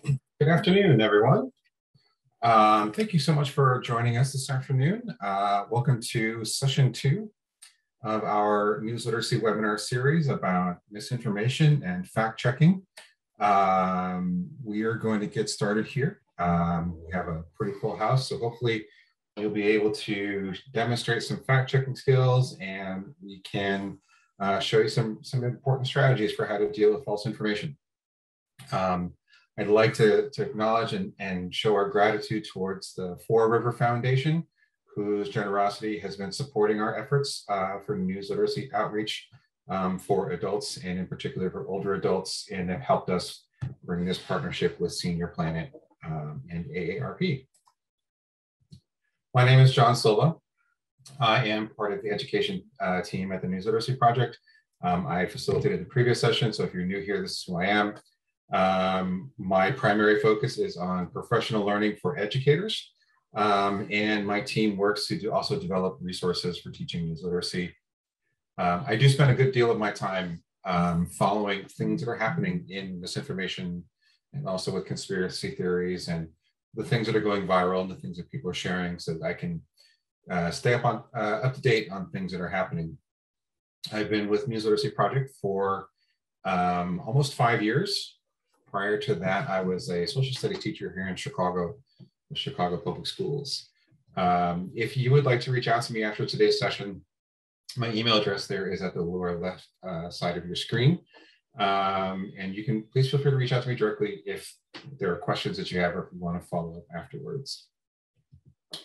Good afternoon, everyone. Um, thank you so much for joining us this afternoon. Uh, welcome to session two of our news literacy webinar series about misinformation and fact checking. Um, we are going to get started here. Um, we have a pretty full house, so hopefully you'll be able to demonstrate some fact checking skills and we can uh, show you some, some important strategies for how to deal with false information. Um, I'd like to, to acknowledge and, and show our gratitude towards the Four River Foundation, whose generosity has been supporting our efforts uh, for news literacy outreach um, for adults and in particular for older adults and have helped us bring this partnership with Senior Planet um, and AARP. My name is John Silva. I am part of the education uh, team at the News Literacy Project. Um, I facilitated the previous session, so if you're new here, this is who I am. Um, my primary focus is on professional learning for educators. Um, and my team works to do, also develop resources for teaching news literacy. Um, I do spend a good deal of my time um, following things that are happening in misinformation and also with conspiracy theories and the things that are going viral and the things that people are sharing so that I can uh, stay up on uh, up to date on things that are happening. I've been with News Literacy Project for um, almost five years. Prior to that, I was a social studies teacher here in Chicago, the Chicago Public Schools. Um, if you would like to reach out to me after today's session, my email address there is at the lower left uh, side of your screen. Um, and you can please feel free to reach out to me directly if there are questions that you have or if you want to follow up afterwards.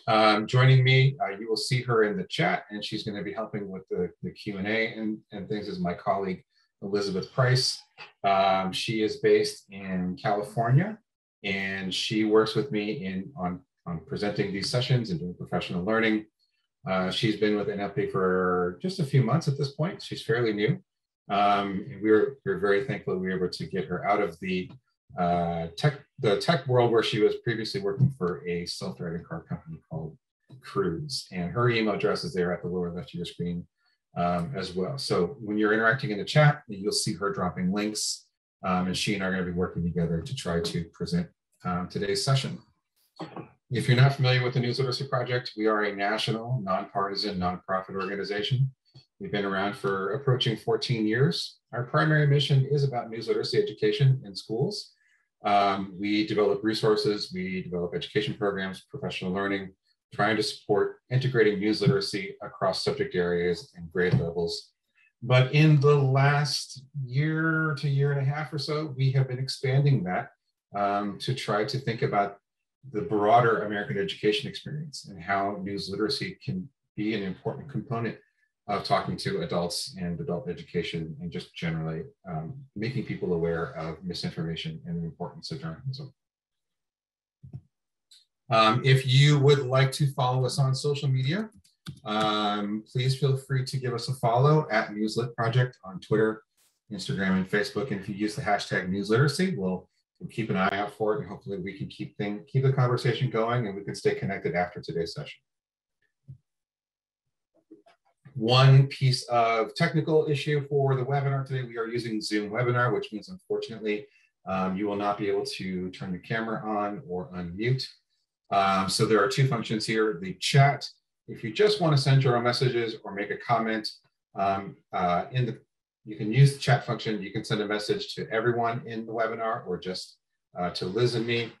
Um, joining me, uh, you will see her in the chat and she's going to be helping with the, the Q&A and, and things as my colleague, Elizabeth Price. Um, she is based in California and she works with me in on, on presenting these sessions and doing professional learning. Uh, she's been with NLP for just a few months at this point. She's fairly new. Um, and we we're, we're very thankful we were able to get her out of the uh, tech, the tech world where she was previously working for a self-driving car company called Cruise. And her email address is there at the lower left of your screen um, as well. So when you're interacting in the chat, you'll see her dropping links um, and she and I are going to be working together to try to present um, today's session. If you're not familiar with the News Literacy Project, we are a national, nonpartisan, nonprofit organization. We've been around for approaching 14 years. Our primary mission is about news literacy education in schools. Um, we develop resources, we develop education programs, professional learning, trying to support integrating news literacy across subject areas and grade levels. But in the last year to year and a half or so, we have been expanding that um, to try to think about the broader American education experience and how news literacy can be an important component of talking to adults and adult education and just generally um, making people aware of misinformation and the importance of journalism. Um, if you would like to follow us on social media, um, please feel free to give us a follow at Newslit Project on Twitter, Instagram, and Facebook. And if you use the hashtag newsliteracy, we'll, we'll keep an eye out for it and hopefully we can keep, thing, keep the conversation going and we can stay connected after today's session one piece of technical issue for the webinar today. We are using Zoom webinar, which means unfortunately, um, you will not be able to turn the camera on or unmute. Um, so there are two functions here, the chat. If you just want to send your own messages or make a comment um, uh, in the, you can use the chat function. You can send a message to everyone in the webinar or just uh, to Liz and me.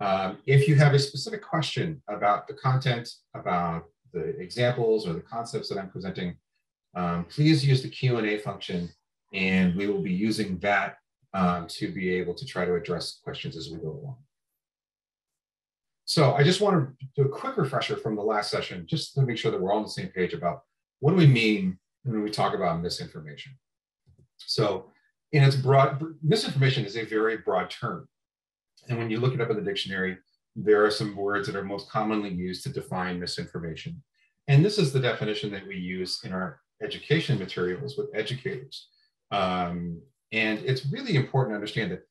Um, if you have a specific question about the content, about the examples or the concepts that I'm presenting, um, please use the Q&A function and we will be using that um, to be able to try to address questions as we go along. So I just want to do a quick refresher from the last session, just to make sure that we're all on the same page about what do we mean when we talk about misinformation. So in its broad, misinformation is a very broad term. And when you look it up in the dictionary, there are some words that are most commonly used to define misinformation. And this is the definition that we use in our education materials with educators. Um, and it's really important to understand that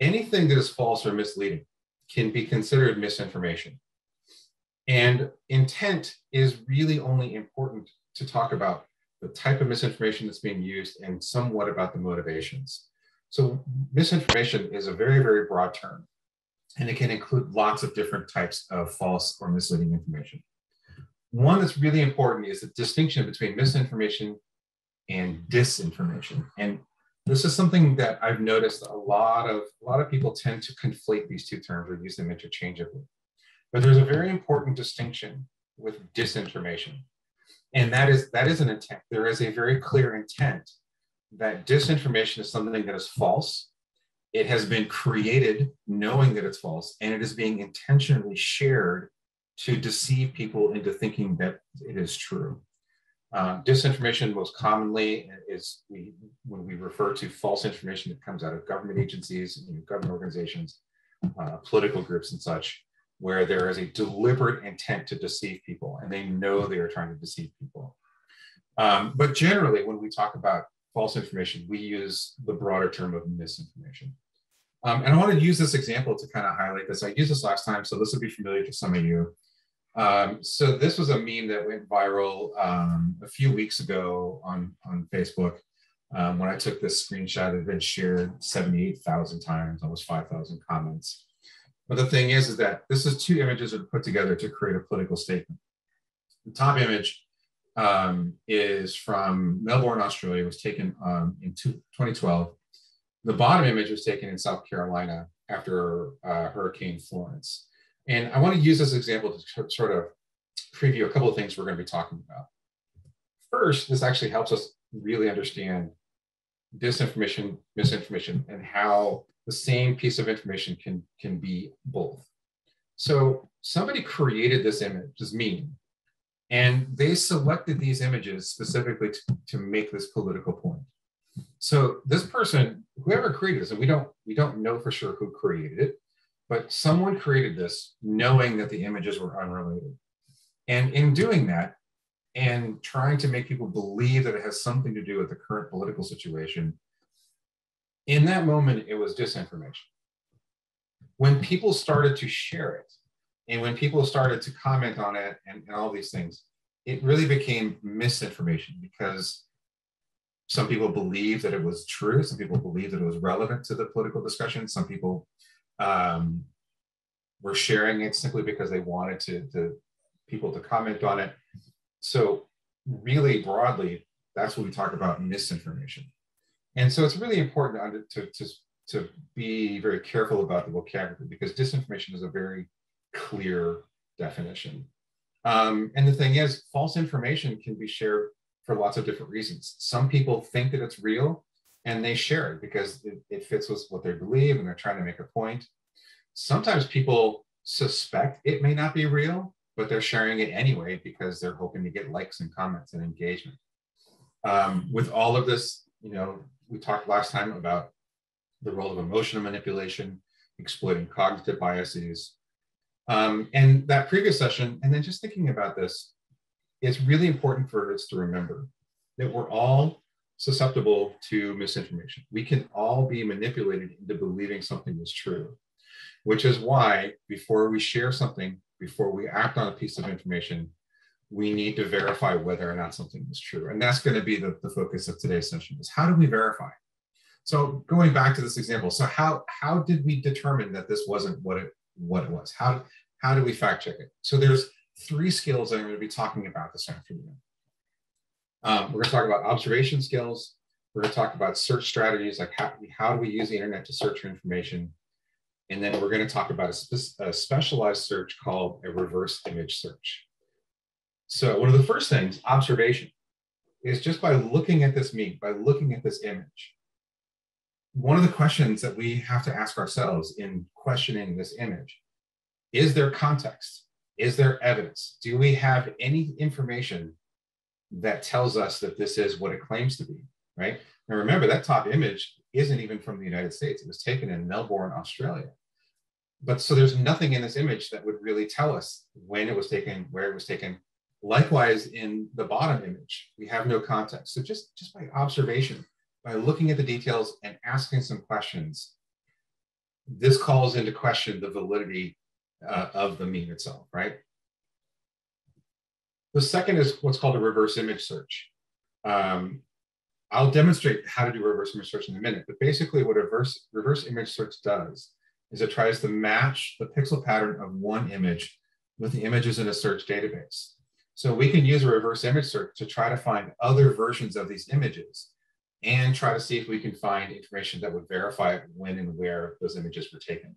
anything that is false or misleading can be considered misinformation. And intent is really only important to talk about the type of misinformation that's being used and somewhat about the motivations. So misinformation is a very, very broad term, and it can include lots of different types of false or misleading information. One that's really important is the distinction between misinformation and disinformation. And this is something that I've noticed a lot of a lot of people tend to conflate these two terms or use them interchangeably. But there's a very important distinction with disinformation. And that is that is an intent. There is a very clear intent that disinformation is something that is false. It has been created knowing that it's false, and it is being intentionally shared to deceive people into thinking that it is true. Uh, disinformation most commonly is we, when we refer to false information that comes out of government agencies, you know, government organizations, uh, political groups, and such, where there is a deliberate intent to deceive people and they know they are trying to deceive people. Um, but generally, when we talk about false information, we use the broader term of misinformation. Um, and I want to use this example to kind of highlight this. I used this last time, so this will be familiar to some of you. Um, so this was a meme that went viral um, a few weeks ago on, on Facebook um, when I took this screenshot. It had been shared 78,000 times, almost 5,000 comments. But the thing is, is that this is two images that are put together to create a political statement. The top image um, is from Melbourne, Australia. It was taken um, in two, 2012. The bottom image was taken in South Carolina after uh, Hurricane Florence. And I want to use this example to sort of preview a couple of things we're going to be talking about. First, this actually helps us really understand disinformation, misinformation, and how the same piece of information can, can be both. So somebody created this image, this meme, and they selected these images specifically to, to make this political point. So this person, whoever created this, and we don't we don't know for sure who created it, but someone created this knowing that the images were unrelated. And in doing that, and trying to make people believe that it has something to do with the current political situation, in that moment, it was disinformation. When people started to share it, and when people started to comment on it and, and all these things, it really became misinformation because some people believed that it was true. Some people believed that it was relevant to the political discussion. Some people um, were sharing it simply because they wanted to, to people to comment on it. So really broadly, that's what we talk about misinformation. And so it's really important to, to, to be very careful about the vocabulary because disinformation is a very clear definition. Um, and the thing is, false information can be shared for lots of different reasons. Some people think that it's real and they share it because it, it fits with what they believe and they're trying to make a point. Sometimes people suspect it may not be real, but they're sharing it anyway because they're hoping to get likes and comments and engagement. Um, with all of this, you know, we talked last time about the role of emotional manipulation, exploiting cognitive biases. Um, and that previous session, and then just thinking about this, it's really important for us to remember that we're all susceptible to misinformation. We can all be manipulated into believing something is true, which is why before we share something, before we act on a piece of information, we need to verify whether or not something is true. And that's going to be the, the focus of today's session is how do we verify? So going back to this example, so how, how did we determine that this wasn't what it, what it was? How, how do we fact check it? So there's three skills that I'm going to be talking about this afternoon. Um, we're going to talk about observation skills. We're going to talk about search strategies, like how, how do we use the internet to search for information? And then we're going to talk about a, spe a specialized search called a reverse image search. So one of the first things, observation, is just by looking at this meme, by looking at this image. One of the questions that we have to ask ourselves in questioning this image, is there context? Is there evidence? Do we have any information that tells us that this is what it claims to be, right? Now remember that top image isn't even from the United States. It was taken in Melbourne, Australia. But so there's nothing in this image that would really tell us when it was taken, where it was taken, Likewise, in the bottom image, we have no context. So just, just by observation, by looking at the details and asking some questions, this calls into question the validity uh, of the meme itself, right? The second is what's called a reverse image search. Um, I'll demonstrate how to do reverse image search in a minute, but basically what a reverse, reverse image search does is it tries to match the pixel pattern of one image with the images in a search database. So we can use a reverse image search to try to find other versions of these images and try to see if we can find information that would verify when and where those images were taken.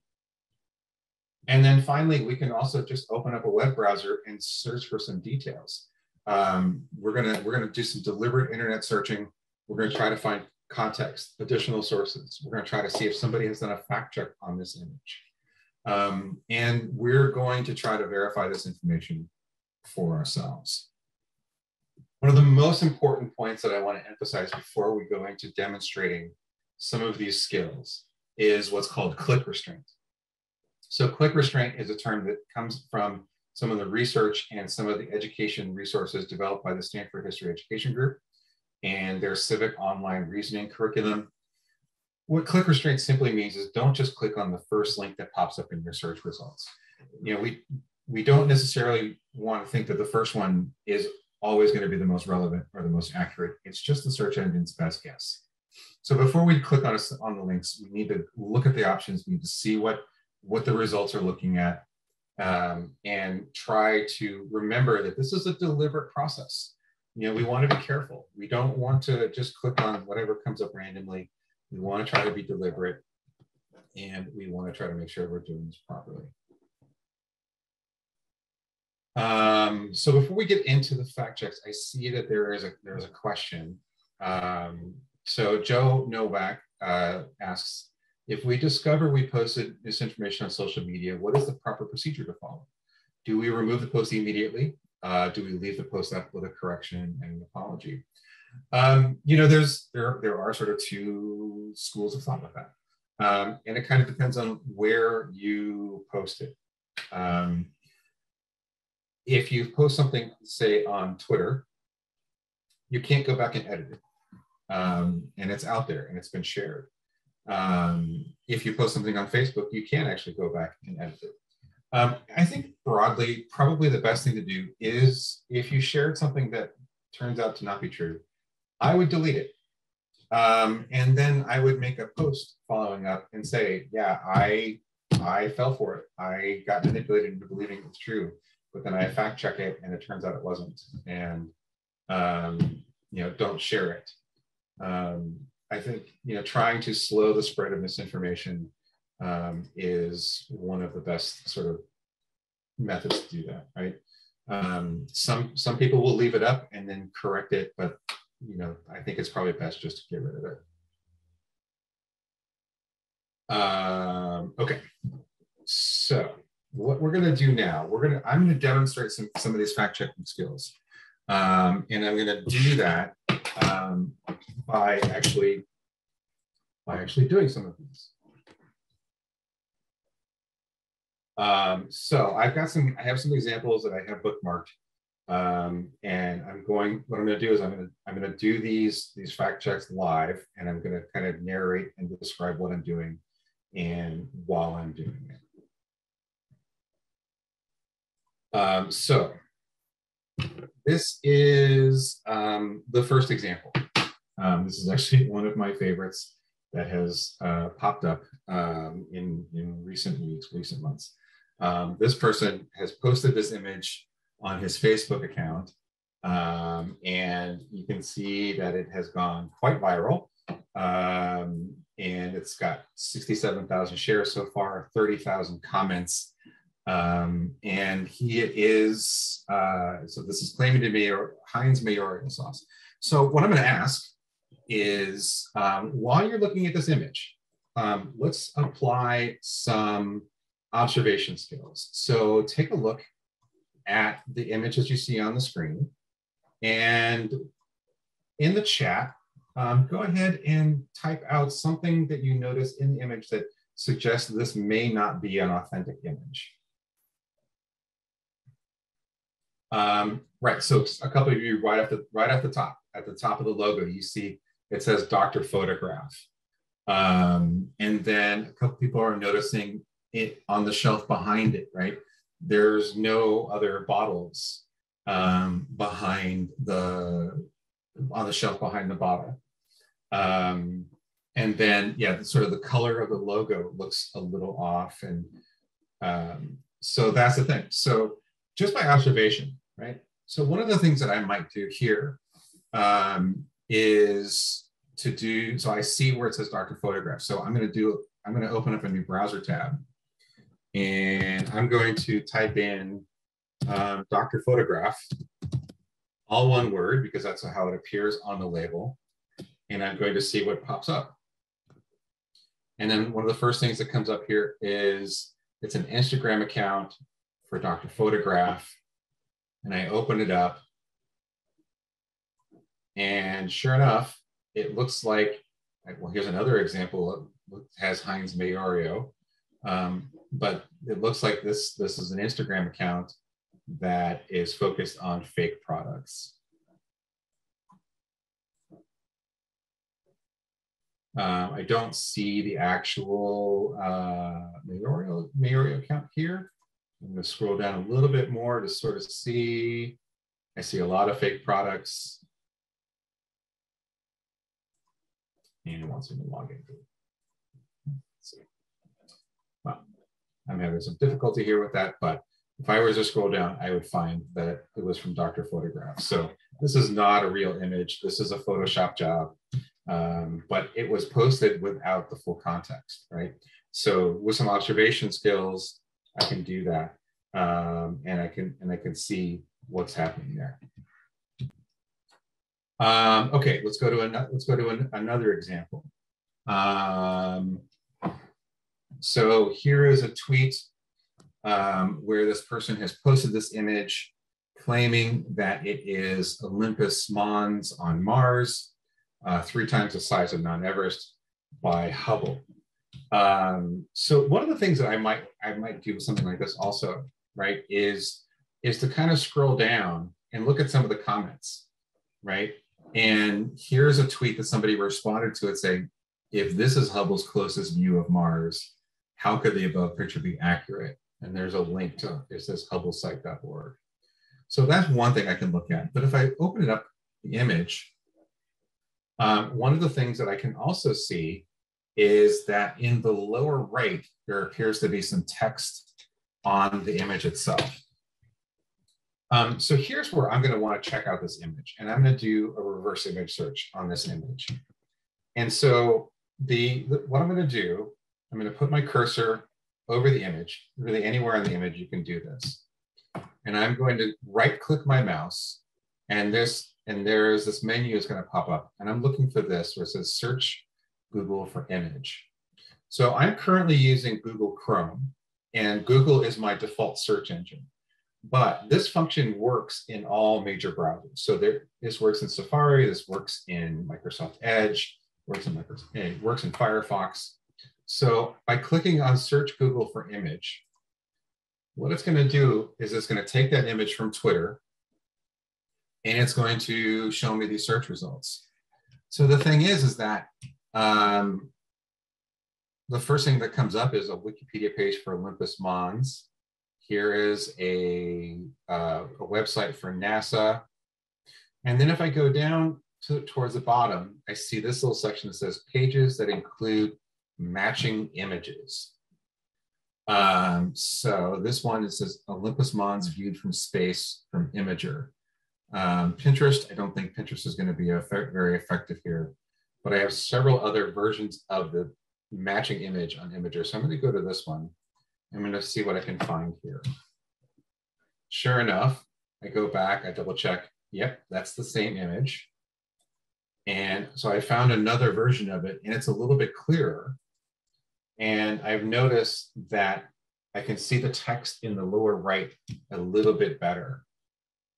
And then finally, we can also just open up a web browser and search for some details. Um, we're gonna we're gonna do some deliberate internet searching. We're gonna try to find context, additional sources. We're gonna try to see if somebody has done a fact check on this image. Um, and we're going to try to verify this information for ourselves. One of the most important points that I want to emphasize before we go into demonstrating some of these skills is what's called click restraint. So click restraint is a term that comes from some of the research and some of the education resources developed by the Stanford History Education Group and their civic online reasoning curriculum. What click restraint simply means is don't just click on the first link that pops up in your search results. You know, we we don't necessarily want to think that the first one is always going to be the most relevant or the most accurate. It's just the search engine's best guess. So before we click on, a, on the links, we need to look at the options. We need to see what, what the results are looking at um, and try to remember that this is a deliberate process. You know, we want to be careful. We don't want to just click on whatever comes up randomly. We want to try to be deliberate and we want to try to make sure we're doing this properly. Um, so before we get into the fact checks, I see that there is a there is a question. Um, so Joe Novak uh, asks, if we discover we posted misinformation on social media, what is the proper procedure to follow? Do we remove the post immediately? Uh, do we leave the post up with a correction and an apology? Um, you know, there's there there are sort of two schools of thought with that, um, and it kind of depends on where you post it. Um, if you post something, say on Twitter, you can't go back and edit it. Um, and it's out there and it's been shared. Um, if you post something on Facebook, you can actually go back and edit it. Um, I think broadly, probably the best thing to do is if you shared something that turns out to not be true, I would delete it. Um, and then I would make a post following up and say, yeah, I I fell for it. I got manipulated into believing it's true but then I fact check it and it turns out it wasn't. And, um, you know, don't share it. Um, I think, you know, trying to slow the spread of misinformation um, is one of the best sort of methods to do that, right? Um, some, some people will leave it up and then correct it, but, you know, I think it's probably best just to get rid of it. Um, okay, so what we're going to do now, we're going to, I'm going to demonstrate some, some of these fact checking skills. Um, and I'm going to do that um, by actually, by actually doing some of these. Um, so I've got some, I have some examples that I have bookmarked. Um, and I'm going, what I'm going to do is I'm going to, I'm going to do these, these fact checks live, and I'm going to kind of narrate and describe what I'm doing and while I'm doing it. Um, so this is um, the first example. Um, this is actually one of my favorites that has uh, popped up um, in, in recent weeks, recent months. Um, this person has posted this image on his Facebook account, um, and you can see that it has gone quite viral. and it's got 67,000 shares so far, 30,000 comments, um, and he is, uh, so this is claiming to be Heinz mayoral sauce. So what I'm going to ask is um, while you're looking at this image, um, let's apply some observation skills. So take a look at the images you see on the screen. And in the chat, um, go ahead and type out something that you notice in the image that suggests this may not be an authentic image. Um, right, so a couple of you right at the right at the top, at the top of the logo, you see it says Dr. Photograph. Um, and then a couple people are noticing it on the shelf behind it, right? There's no other bottles um, behind the on the shelf behind the bottle. Um, and then, yeah, sort of the color of the logo looks a little off. And um, so that's the thing. So just by observation, right? So one of the things that I might do here um, is to do, so I see where it says Dr. Photograph. So I'm going to do, I'm going to open up a new browser tab and I'm going to type in um, Dr. Photograph, all one word, because that's how it appears on the label. And I'm going to see what pops up. And then one of the first things that comes up here is it's an Instagram account for Dr. Photograph. And I open it up. And sure enough, it looks like, well, here's another example. It has Heinz Mayoreo. Um, but it looks like this, this is an Instagram account that is focused on fake products. Uh, I don't see the actual uh, Mayoreo account here. I'm going to scroll down a little bit more to sort of see. I see a lot of fake products. And it wants me to log in. Well, I'm having some difficulty here with that, but if I were to scroll down, I would find that it was from Dr. Photograph. So this is not a real image. This is a Photoshop job, um, but it was posted without the full context, right? So with some observation skills, I can do that, um, and I can and I can see what's happening there. Um, okay, let's go to another. Let's go to an, another example. Um, so here is a tweet um, where this person has posted this image claiming that it is Olympus Mons on Mars, uh, three times the size of Mount Everest by Hubble. Um, so one of the things that I might I might do something like this also, right, is is to kind of scroll down and look at some of the comments, right? And here's a tweet that somebody responded to it saying, if this is Hubble's closest view of Mars, how could the above picture be accurate? And there's a link to it says hubblesite.org. So that's one thing I can look at. But if I open it up, the image, um, one of the things that I can also see is that in the lower right, there appears to be some text on the image itself. Um, so here's where I'm going to want to check out this image, and I'm going to do a reverse image search on this image. And so the, the what I'm going to do, I'm going to put my cursor over the image, really anywhere on the image you can do this. And I'm going to right click my mouse and this and there's this menu is going to pop up and I'm looking for this where it says search Google for image. So I'm currently using Google Chrome and Google is my default search engine. But this function works in all major browsers. So there, this works in Safari, this works in Microsoft Edge, works in Microsoft, it works in Firefox. So by clicking on search Google for image, what it's going to do is it's going to take that image from Twitter and it's going to show me these search results. So the thing is, is that um, the first thing that comes up is a Wikipedia page for Olympus Mons. Here is a, uh, a website for NASA. And then if I go down to, towards the bottom, I see this little section that says pages that include matching images. Um, so this one, it says Olympus Mons viewed from space from Imgur. Um, Pinterest, I don't think Pinterest is gonna be effect, very effective here, but I have several other versions of the matching image on Imgur. So I'm gonna go to this one. I'm gonna see what I can find here. Sure enough, I go back, I double check, yep, that's the same image. And so I found another version of it and it's a little bit clearer. And I've noticed that I can see the text in the lower right a little bit better.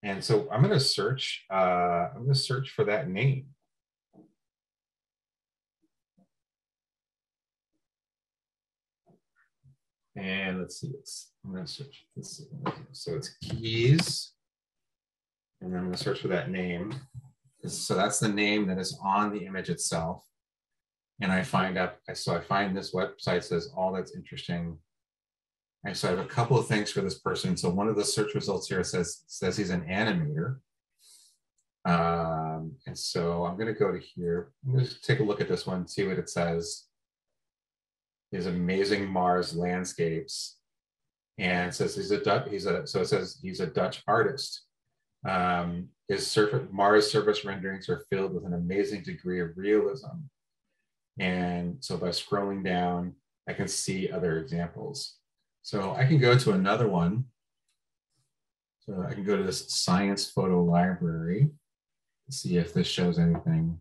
And so I'm going to search, uh, I'm going to search for that name. And let's see, it's, I'm going to search, let's. So it's Kees. And then I'm going to search for that name. So that's the name that is on the image itself and I find out, so I find this website says all that's interesting. And so I have a couple of things for this person. So one of the search results here says, says he's an animator. Um, and so I'm going to go to here. To take a look at this one, see what it says. These amazing Mars landscapes. And says he's a Dutch, he's a, so it says he's a Dutch artist. Um, his surface, Mars surface renderings are filled with an amazing degree of realism. And so by scrolling down, I can see other examples. So I can go to another one. So I can go to this science photo library, see if this shows anything.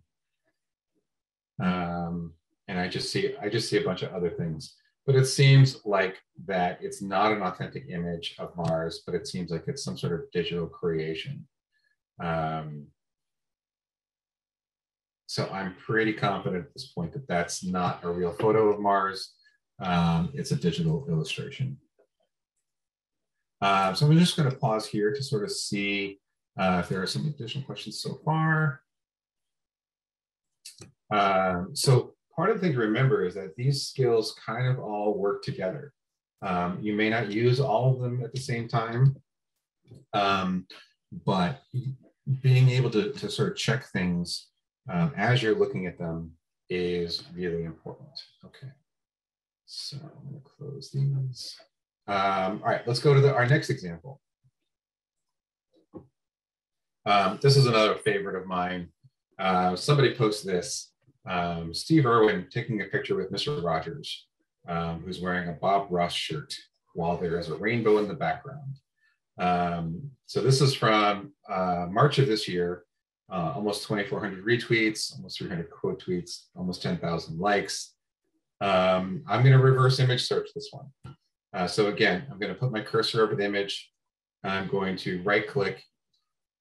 Um, and I just see, I just see a bunch of other things. But it seems like that it's not an authentic image of Mars, but it seems like it's some sort of digital creation. Um, so I'm pretty confident at this point that that's not a real photo of Mars. Um, it's a digital illustration. Uh, so I'm just going to pause here to sort of see uh, if there are some additional questions so far. Um, so part of the thing to remember is that these skills kind of all work together. Um, you may not use all of them at the same time, um, but being able to, to sort of check things um, as you're looking at them is really important. Okay, so I'm to close these. Um, all right, let's go to the, our next example. Um, this is another favorite of mine. Uh, somebody posted this. Um, Steve Irwin taking a picture with Mr. Rogers, um, who's wearing a Bob Ross shirt while there is a rainbow in the background. Um, so this is from uh, March of this year, uh, almost 2,400 retweets, almost 300 quote tweets, almost 10,000 likes. Um, I'm going to reverse image search this one. Uh, so again, I'm going to put my cursor over the image. I'm going to right click.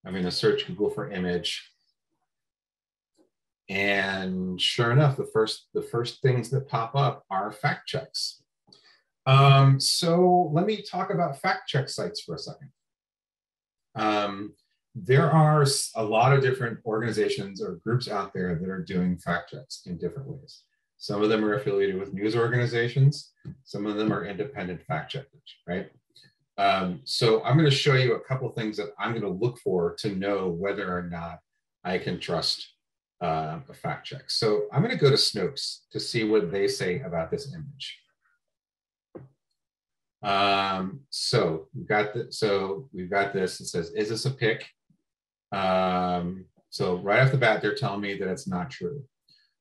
I'm going to search Google for image. And sure enough, the first, the first things that pop up are fact checks. Um, so let me talk about fact check sites for a second. Um, there are a lot of different organizations or groups out there that are doing fact checks in different ways. Some of them are affiliated with news organizations. Some of them are independent fact checkers, right? Um, so I'm going to show you a couple things that I'm going to look for to know whether or not I can trust uh, a fact check. So I'm going to go to Snopes to see what they say about this image. Um, so we've got the, so we've got this. It says, "Is this a pic?" Um, so right off the bat, they're telling me that it's not true.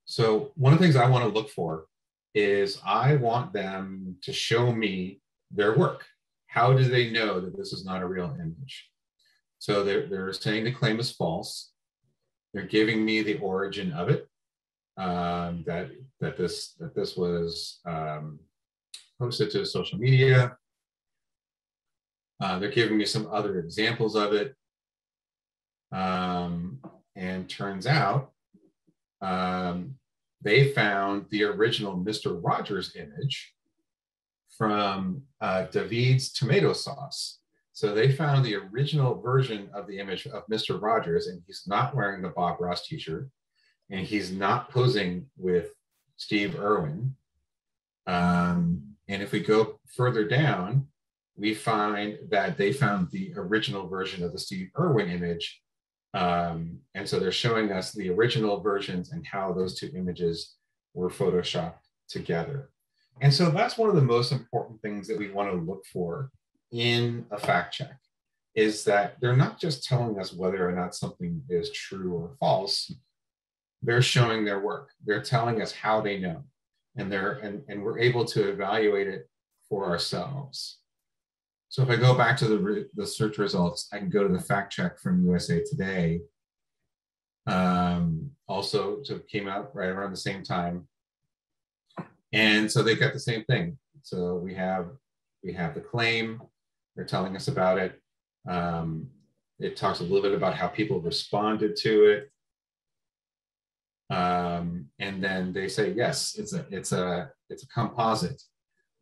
So one of the things I want to look for is I want them to show me their work. How do they know that this is not a real image? So they're, they're saying the claim is false. They're giving me the origin of it. Um, that that this that this was um, posted to social media. Uh, they're giving me some other examples of it. Um, and turns out um, they found the original Mr. Rogers image from uh, David's tomato sauce. So they found the original version of the image of Mr. Rogers, and he's not wearing the Bob Ross t-shirt, and he's not posing with Steve Irwin. Um, and if we go further down, we find that they found the original version of the Steve Irwin image um, and so they're showing us the original versions and how those two images were photoshopped together. And so that's one of the most important things that we want to look for in a fact check is that they're not just telling us whether or not something is true or false. They're showing their work. They're telling us how they know. And they're and, and we're able to evaluate it for ourselves. So if I go back to the, the search results, I can go to the fact check from USA Today. Um, also, so came out right around the same time. And so they got the same thing. So we have we have the claim, they're telling us about it. Um, it talks a little bit about how people responded to it. Um, and then they say, yes, it's a it's a it's a composite.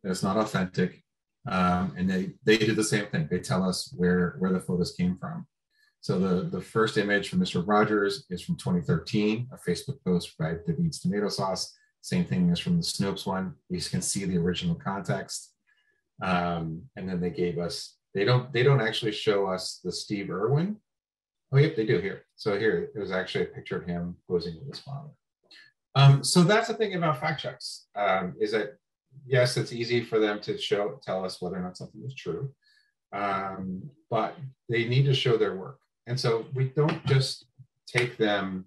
It's not authentic. Um, and they, they do the same thing. They tell us where, where the photos came from. So the, the first image from Mr. Rogers is from 2013, a Facebook post by David's Tomato Sauce. Same thing as from the Snopes one. You can see the original context. Um, and then they gave us, they don't, they don't actually show us the Steve Irwin Oh, yep, they do here. So here, it was actually a picture of him posing with his father. Um, so that's the thing about fact checks um, is that yes, it's easy for them to show tell us whether or not something is true, um, but they need to show their work. And so we don't just take them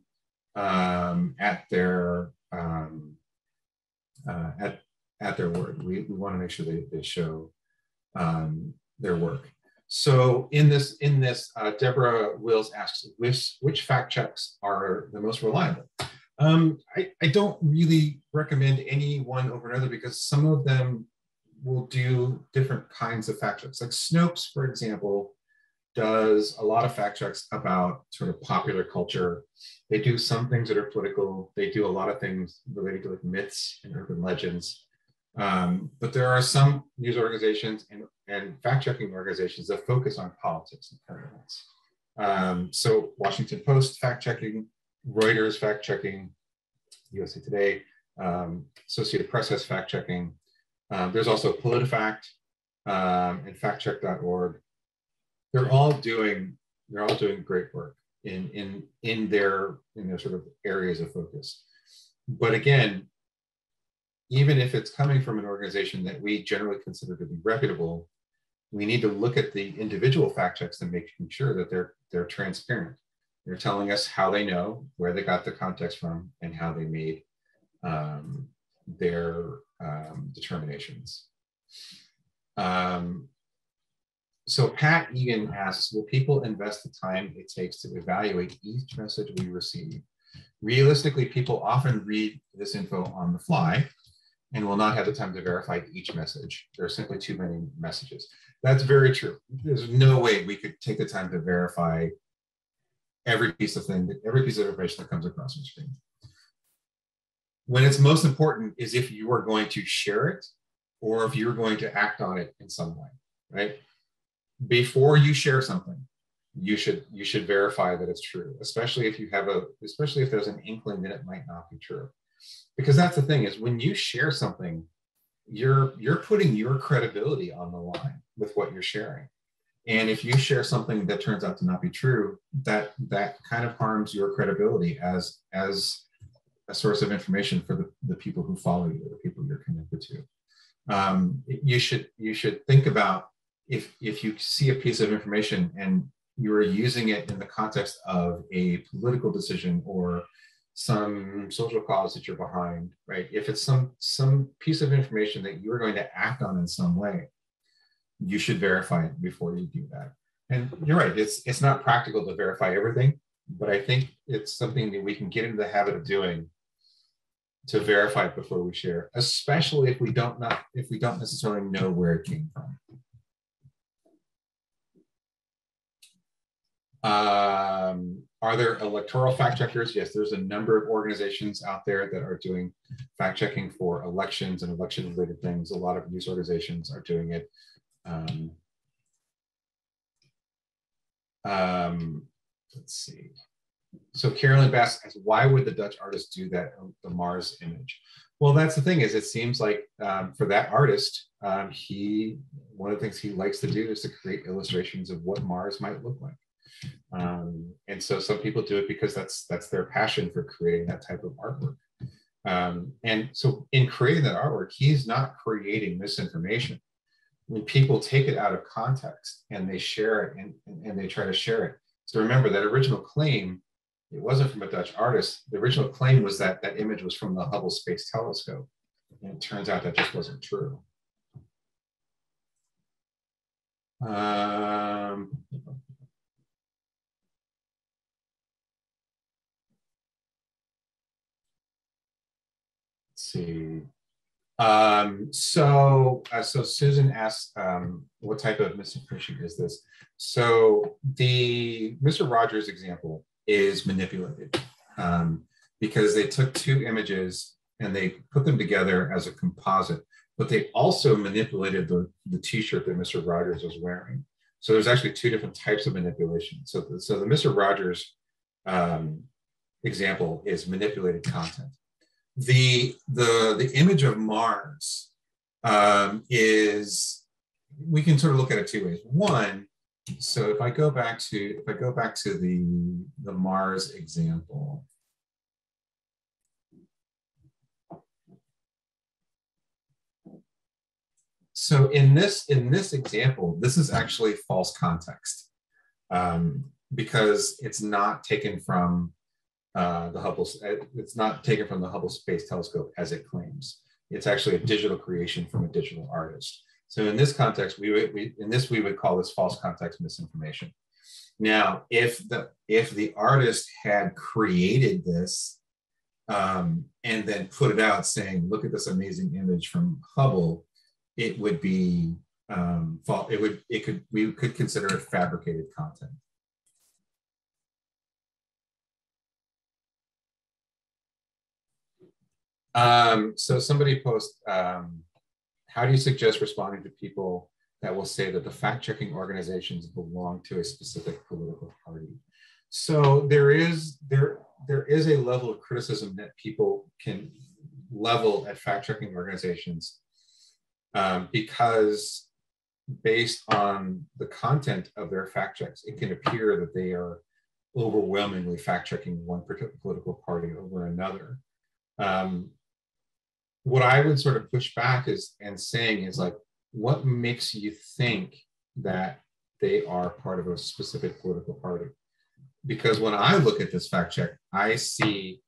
um, at their um, uh, at at their word. We, we want to make sure they, they show um, their work. So in this, in this, uh, Deborah Wills asks, which, which fact checks are the most reliable? Um, I, I don't really recommend any one over another because some of them will do different kinds of fact checks. Like Snopes, for example, does a lot of fact checks about sort of popular culture. They do some things that are political. They do a lot of things related to like myths and urban legends. Um, but there are some news organizations and, and fact-checking organizations that focus on politics and current events. Um, so Washington Post fact-checking, Reuters fact-checking, USA Today, um, Associated Press has fact-checking. Um, there's also PolitiFact um, and factcheck.org. They're all doing they're all doing great work in in in their in their sort of areas of focus. But again, even if it's coming from an organization that we generally consider to be reputable, we need to look at the individual fact checks and making sure that they're they're transparent. They're telling us how they know, where they got the context from, and how they made um, their um, determinations. Um, so Pat Egan asks, will people invest the time it takes to evaluate each message we receive? Realistically, people often read this info on the fly and will not have the time to verify each message. There are simply too many messages. That's very true. There's no way we could take the time to verify every piece of thing, every piece of information that comes across the screen. When it's most important is if you are going to share it or if you're going to act on it in some way, right? Before you share something, you should you should verify that it's true, especially if you have a especially if there's an inkling that it might not be true because that's the thing is when you share something you're you're putting your credibility on the line with what you're sharing. And if you share something that turns out to not be true that that kind of harms your credibility as as a source of information for the, the people who follow you the people you're connected to. Um, you should you should think about if if you see a piece of information and you're using it in the context of a political decision or some social cause that you're behind, right? If it's some some piece of information that you're going to act on in some way, you should verify it before you do that. And you're right, it's it's not practical to verify everything, but I think it's something that we can get into the habit of doing to verify it before we share, especially if we don't not if we don't necessarily know where it came from. Um, are there electoral fact checkers? Yes, there's a number of organizations out there that are doing fact checking for elections and election related things. A lot of news organizations are doing it. Um, um, let's see. So Carolyn Bass asks, why would the Dutch artist do that, the Mars image? Well, that's the thing is it seems like um, for that artist, um, he, one of the things he likes to do is to create illustrations of what Mars might look like. Um, and so some people do it because that's that's their passion for creating that type of artwork. Um, and so in creating that artwork, he's not creating misinformation. When people take it out of context and they share it and, and, and they try to share it. So remember that original claim, it wasn't from a Dutch artist. The original claim was that that image was from the Hubble Space Telescope. And it turns out that just wasn't true. Um, see. Um, so, uh, so Susan asked, um, what type of misinformation is this? So the Mr. Rogers example is manipulated um, because they took two images and they put them together as a composite, but they also manipulated the, the t-shirt that Mr. Rogers was wearing. So there's actually two different types of manipulation. So, so the Mr. Rogers um, example is manipulated content the the the image of Mars um, is we can sort of look at it two ways. One, so if I go back to if I go back to the the Mars example, so in this in this example, this is actually false context um, because it's not taken from uh, the Hubble. It's not taken from the Hubble Space Telescope as it claims. It's actually a digital creation from a digital artist. So in this context, we would we, in this we would call this false context misinformation. Now, if the if the artist had created this um, and then put it out saying, "Look at this amazing image from Hubble," it would be um, It would it could we could consider it fabricated content. Um, so somebody post um, how do you suggest responding to people that will say that the fact checking organizations belong to a specific political party? So there is there there is a level of criticism that people can level at fact checking organizations um, because based on the content of their fact checks, it can appear that they are overwhelmingly fact checking one political party over another. Um, what I would sort of push back is and saying is like, what makes you think that they are part of a specific political party? Because when I look at this fact check, I see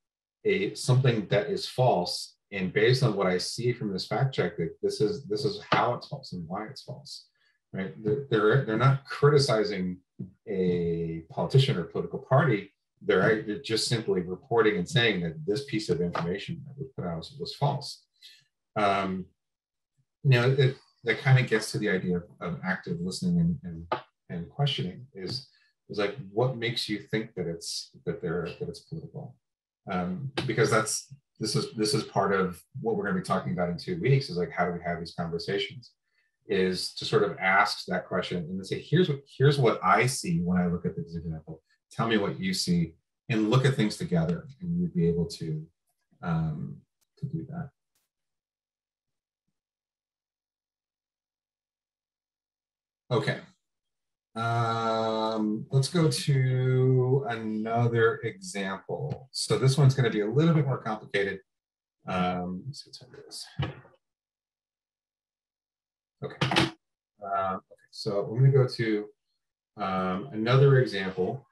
a something that is false, and based on what I see from this fact check, that this is this is how it's false and why it's false. Right? They're they're not criticizing a politician or political party. They're just simply reporting and saying that this piece of information that was put out was false. Um, you know, it, that kind of gets to the idea of, of active listening and, and, and questioning is, is like, what makes you think that it's, that they're, that it's political? Um, because that's, this is, this is part of what we're going to be talking about in two weeks is like, how do we have these conversations? is to sort of ask that question and then say, here's what here's what I see when I look at this example. Tell me what you see, and look at things together, and you'd be able to um, to do that. Okay. Um, let's go to another example. So this one's going to be a little bit more complicated. Um, let's see what time it is. Okay. Um, okay. So I'm going to go to um, another example.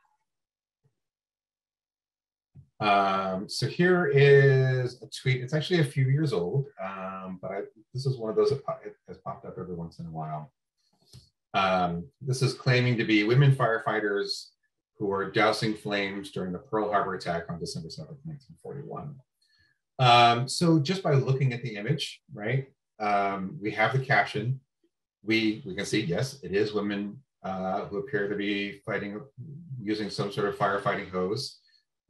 Um, so here is a tweet. It's actually a few years old, um, but I, this is one of those that has popped up every once in a while. Um, this is claiming to be women firefighters who are dousing flames during the Pearl Harbor attack on December 7th, 1941. Um, so just by looking at the image, right, um, we have the caption. We, we can see, yes, it is women uh, who appear to be fighting using some sort of firefighting hose.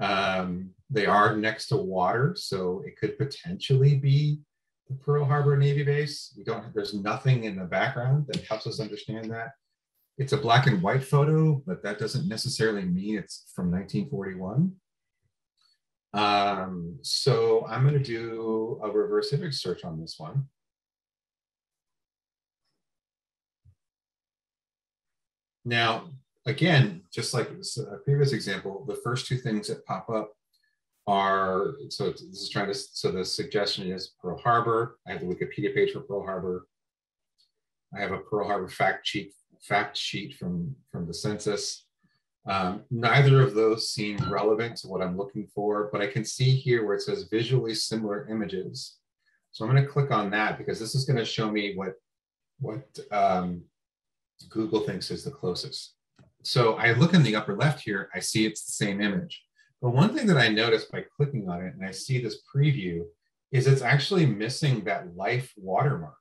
Um, they are next to water, so it could potentially be the Pearl Harbor Navy base. We don't, there's nothing in the background that helps us understand that. It's a black and white photo, but that doesn't necessarily mean it's from 1941. Um, so I'm going to do a reverse image search on this one. Now, again, just like a previous example, the first two things that pop up are, so this is trying to, so the suggestion is Pearl Harbor. I have the Wikipedia page for Pearl Harbor. I have a Pearl Harbor fact sheet, fact sheet from, from the census. Um, neither of those seem relevant to what I'm looking for, but I can see here where it says visually similar images. So I'm going to click on that because this is going to show me what, what um, Google thinks is the closest. So I look in the upper left here, I see it's the same image. But one thing that I noticed by clicking on it, and I see this preview, is it's actually missing that life watermark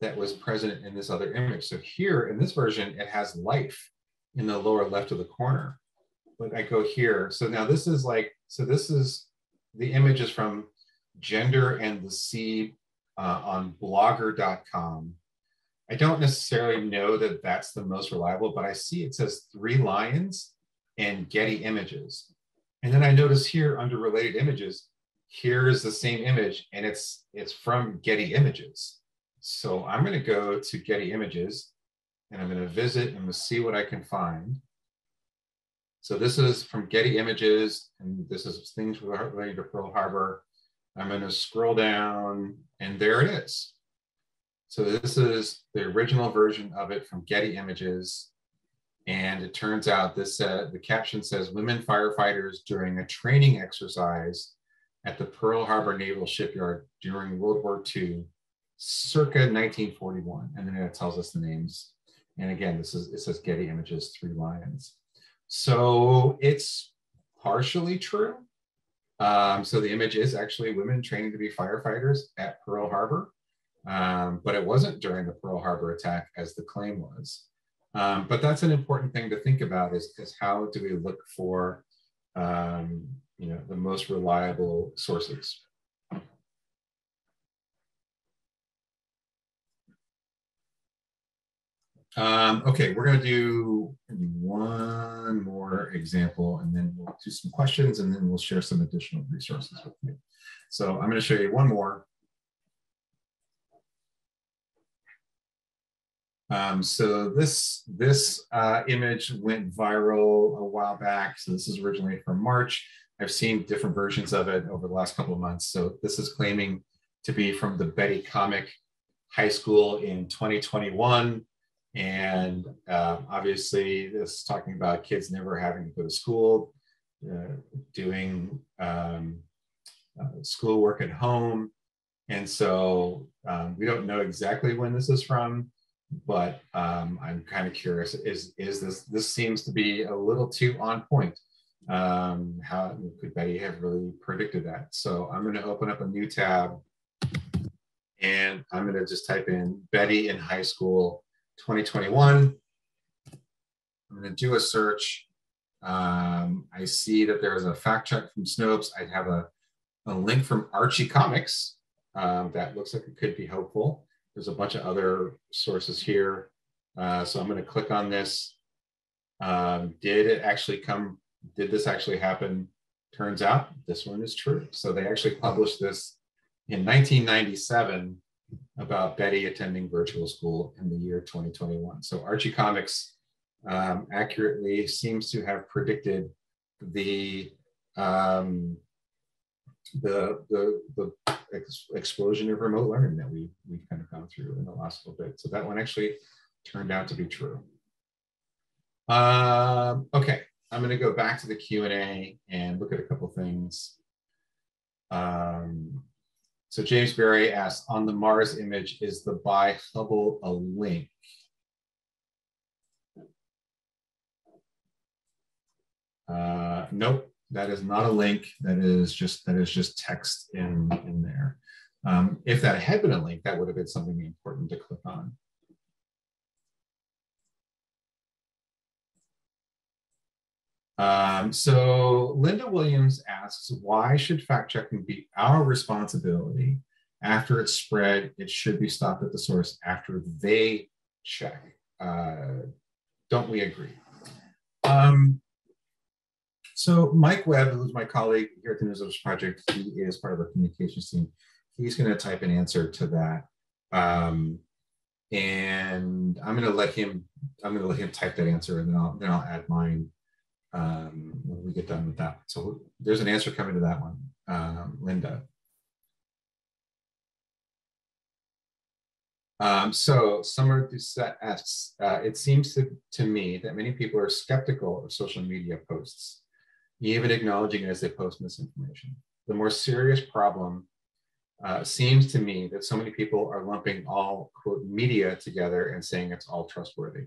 that was present in this other image. So here in this version, it has life in the lower left of the corner. But I go here. So now this is like, so this is, the image is from Gender and the Sea uh, on blogger.com. I don't necessarily know that that's the most reliable, but I see it says three lions and Getty images. And then I notice here under related images, here's the same image and it's it's from Getty Images. So I'm going to go to Getty Images and I'm going to visit and see what I can find. So this is from Getty Images, and this is things related to Pearl Harbor. I'm going to scroll down, and there it is. So this is the original version of it from Getty Images. And it turns out this uh, the caption says women firefighters during a training exercise at the Pearl Harbor Naval Shipyard during World War II, circa 1941. And then it tells us the names. And again, this is it says Getty Images, three lions. So it's partially true. Um, so the image is actually women training to be firefighters at Pearl Harbor, um, but it wasn't during the Pearl Harbor attack as the claim was. Um, but that's an important thing to think about is, is how do we look for um, you know, the most reliable sources. Um, okay, we're going to do one more example and then we'll do some questions and then we'll share some additional resources with you. So I'm going to show you one more. Um, so this, this uh, image went viral a while back. So this is originally from March. I've seen different versions of it over the last couple of months. So this is claiming to be from the Betty Comic High School in 2021. And um, obviously this is talking about kids never having to go to school, uh, doing um, uh, schoolwork at home. And so um, we don't know exactly when this is from, but um, I'm kind of curious, is, is this, this seems to be a little too on point um, how could Betty have really predicted that? So I'm going to open up a new tab and I'm going to just type in Betty in high school 2021. I'm going to do a search. Um, I see that there's a fact check from Snopes. I have a, a link from Archie Comics um, that looks like it could be helpful. There's a bunch of other sources here. Uh, so I'm going to click on this. Um, did it actually come did this actually happen? Turns out this one is true. So they actually published this in 1997 about Betty attending virtual school in the year 2021. So Archie Comics um, accurately seems to have predicted the um, the the, the ex explosion of remote learning that we we've kind of gone through in the last little bit. So that one actually turned out to be true. Um, okay, I'm going to go back to the Q&A and look at a couple things. Um, so James Berry asked, on the Mars image, is the by Hubble a link? Uh, nope, that is not a link. That is just that is just text in in there. Um, if that had been a link, that would have been something important to click on. Um, so Linda Williams asks, why should fact checking be our responsibility after it's spread? It should be stopped at the source after they check. Uh, don't we agree? Um, so Mike Webb, who's my colleague here at the News Project, he is part of the communications team. He's going to type an answer to that. Um, and I'm going to let him, I'm going to let him type that answer and then I'll, then I'll add mine um, when we get done with that. So there's an answer coming to that one, um, Linda. Um, so Summer Doucette asks, uh, it seems to, to me that many people are skeptical of social media posts, even acknowledging it as they post misinformation. The more serious problem uh, seems to me that so many people are lumping all quote media together and saying it's all trustworthy.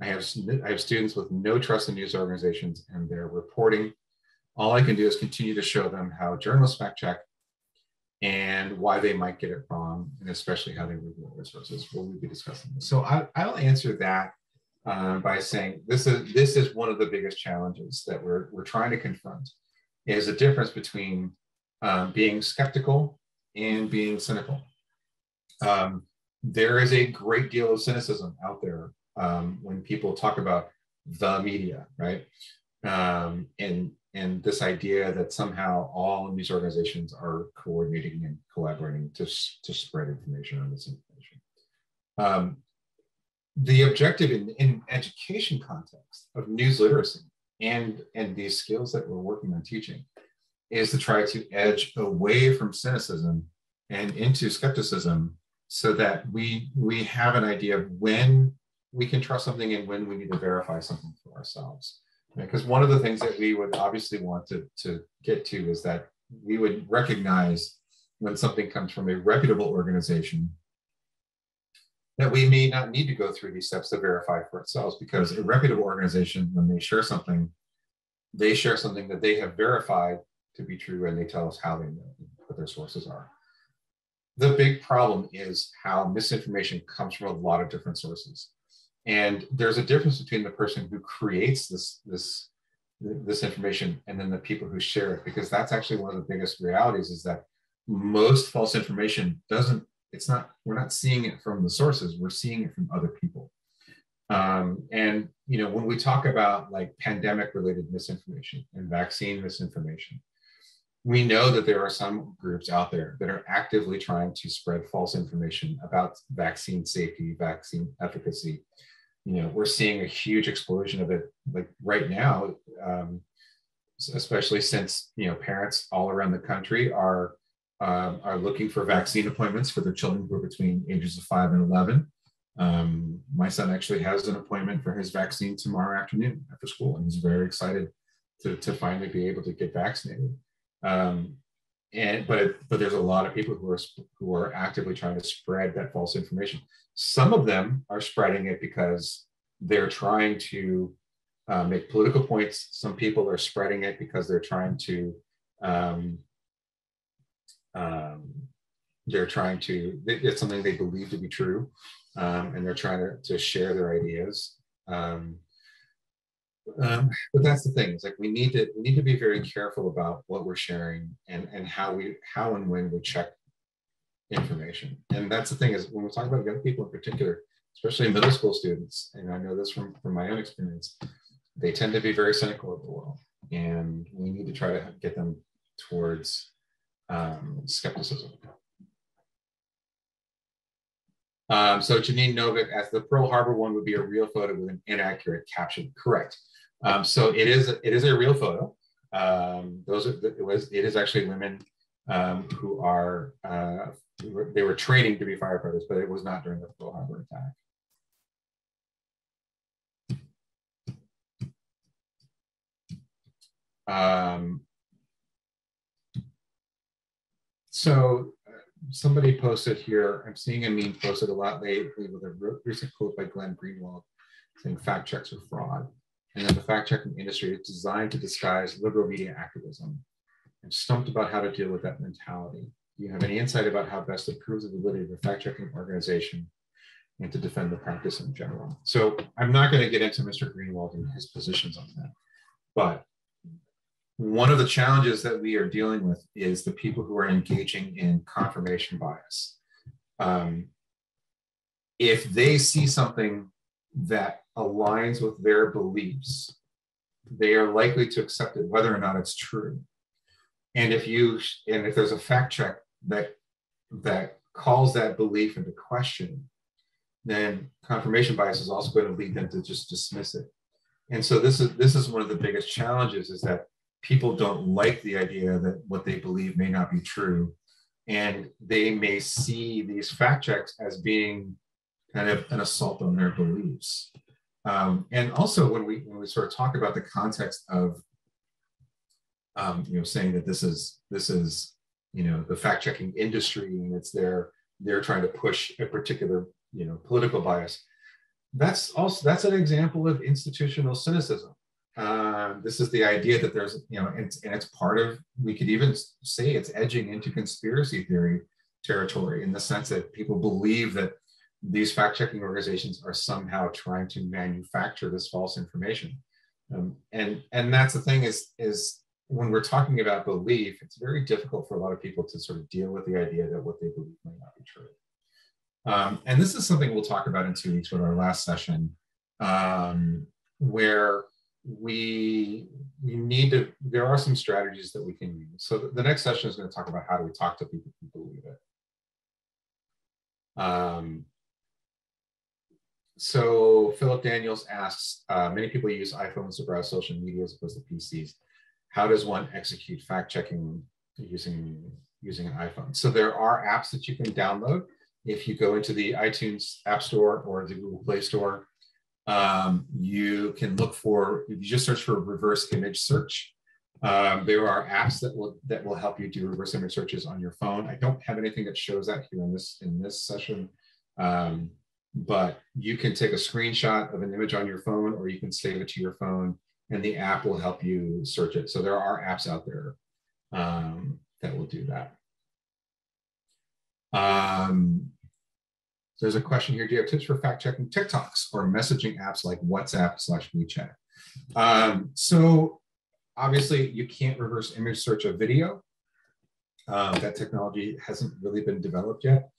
I have, I have students with no trust in news organizations and their reporting. All I can do is continue to show them how journalists fact check and why they might get it wrong, and especially how they reveal their sources. We'll be discussing this. So I, I, will answer that um, by saying this is this is one of the biggest challenges that we're we're trying to confront is the difference between um, being skeptical and being cynical. Um, there is a great deal of cynicism out there um, when people talk about the media, right? Um, and and this idea that somehow all news organizations are coordinating and collaborating to, to spread information or misinformation. Um, the objective in, in education context of news literacy and, and these skills that we're working on teaching is to try to edge away from cynicism and into skepticism so that we we have an idea of when we can trust something and when we need to verify something for ourselves. Because one of the things that we would obviously want to, to get to is that we would recognize when something comes from a reputable organization that we may not need to go through these steps to verify for ourselves because a mm-hmm. reputable organization when they share something they share something that they have verified to be true and they tell us how they know what their sources are. The big problem is how misinformation comes from a lot of different sources. And there's a difference between the person who creates this this this information and then the people who share it because that's actually one of the biggest realities is that most false information doesn't it's not we're not seeing it from the sources we're seeing it from other people. Um, and you know when we talk about like pandemic related misinformation and vaccine misinformation we know that there are some groups out there that are actively trying to spread false information about vaccine safety vaccine efficacy. You know we're seeing a huge explosion of it like right now um, especially since you know parents all around the country are um, are looking for vaccine appointments for their children who are between ages of 5 and 11 um, my son actually has an appointment for his vaccine tomorrow afternoon after school and he's very excited to, to finally be able to get vaccinated. Um, and but but there's a lot of people who are who are actively trying to spread that false information. Some of them are spreading it because they're trying to uh, make political points. Some people are spreading it because they're trying to, um, um, they're trying to, it's something they believe to be true, um, and they're trying to, to share their ideas. Um, um, but that's the thing. It's like we need to we need to be very careful about what we're sharing and and how we how and when we check information. And that's the thing is when we talk about young people in particular, especially middle school students, and I know this from, from my own experience, they tend to be very cynical of the world. And we need to try to get them towards um, skepticism. Um, so Janine Novik as the Pearl Harbor one would be a real photo with an inaccurate caption. Correct. Um, so it is it is a real photo. Um, those are it was it is actually women um, who are uh, they were training to be firefighters, but it was not during the Pearl Harbor attack. Um, so uh, somebody posted here, I'm seeing a meme posted a lot lately with a recent quote by Glenn Greenwald saying fact checks are fraud. And then the fact checking industry is designed to disguise liberal media activism. I'm stumped about how to deal with that mentality. Do you have any insight about how best to prove the validity of a fact checking organization and to defend the practice in general? So I'm not going to get into Mr. Greenwald and his positions on that. But one of the challenges that we are dealing with is the people who are engaging in confirmation bias. Um, if they see something that aligns with their beliefs, they are likely to accept it, whether or not it's true. And if you and if there's a fact check that that calls that belief into question, then confirmation bias is also going to lead them to just dismiss it. And so this is this is one of the biggest challenges is that people don't like the idea that what they believe may not be true. And they may see these fact checks as being kind of an assault on their beliefs. Um, and also when we when we sort of talk about the context of um, you know saying that this is this is you know the fact checking industry and it's their they're trying to push a particular you know political bias that's also that's an example of institutional cynicism uh, this is the idea that there's you know it's, and it's part of we could even say it's edging into conspiracy theory territory in the sense that people believe that these fact checking organizations are somehow trying to manufacture this false information um, and and that's the thing is is when we're talking about belief, it's very difficult for a lot of people to sort of deal with the idea that what they believe may not be true. Um, and this is something we'll talk about in two weeks with our last session, um, where we we need to. There are some strategies that we can use. So the, next session is going to talk about how do we talk to people who believe it. Um, so Philip Daniels asks, uh, many people use iPhones to browse social media as opposed to PCs. How does one execute fact checking using, using an iPhone? So there are apps that you can download. If you go into the iTunes App Store or the Google Play Store, um, you can look for, if you just search for reverse image search. Um, there are apps that will that will help you do reverse image searches on your phone. I don't have anything that shows that here in this in this session, um, but you can take a screenshot of an image on your phone, or you can save it to your phone, and the app will help you search it. So there are apps out there um, that will do that. Um, there's a question here. Do you have tips for fact checking TikToks or messaging apps like WhatsApp slash WeChat? Um, so obviously you can't reverse image search a video. Um, that technology hasn't really been developed yet.